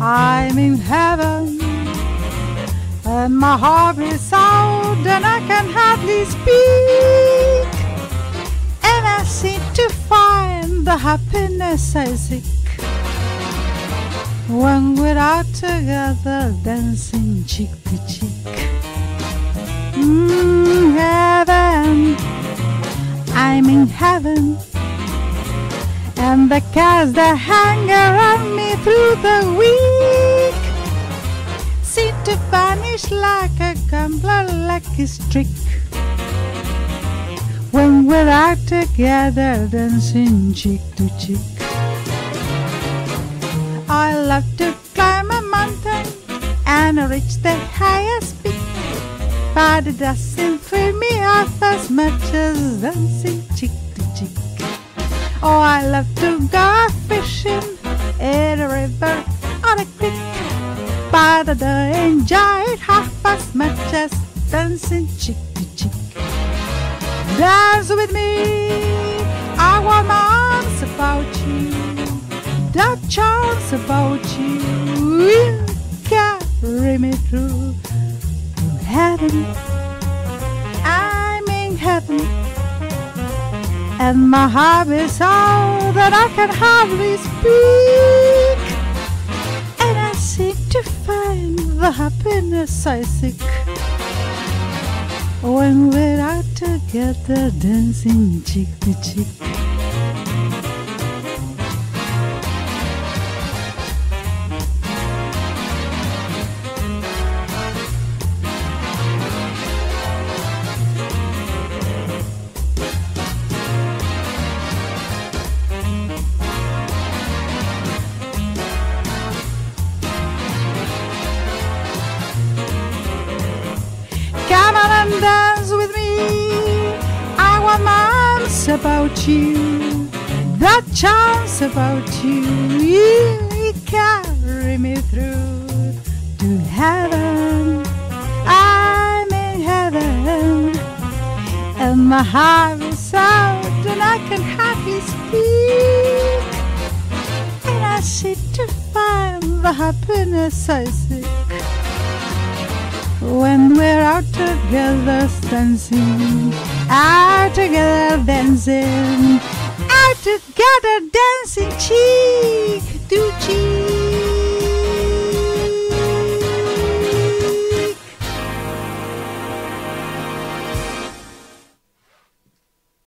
I'm in heaven. And my heart is out and I can hardly speak. And I seem to find the happiness I seek. When we're out together dancing cheek to cheek. Mm, heaven, I'm in heaven. And the cars that hang around me through the week seem to vanish like a gambler, a streak. When we're out together dancing cheek to cheek. I love to climb a mountain and reach the highest peak. But it doesn't fill me up as much as dancing cheek to cheek. Oh, I love to go fishing in a river on a creek. But I don't enjoy it half as much as dancing cheek to cheek. Dance with me, I want my arms about you. That chance about you will carry me through to heaven. I'm in heaven, and my heart is all that I can hardly speak. And I seek to find the happiness I seek when we're out together dancing cheek to cheek. Want about you. That chance about you. You carry me through to heaven. I'm in heaven. And my heart is out and I can hardly speak. And I seek to find the happiness I seek when we're out together dancing, out together dancing, out together dancing cheek.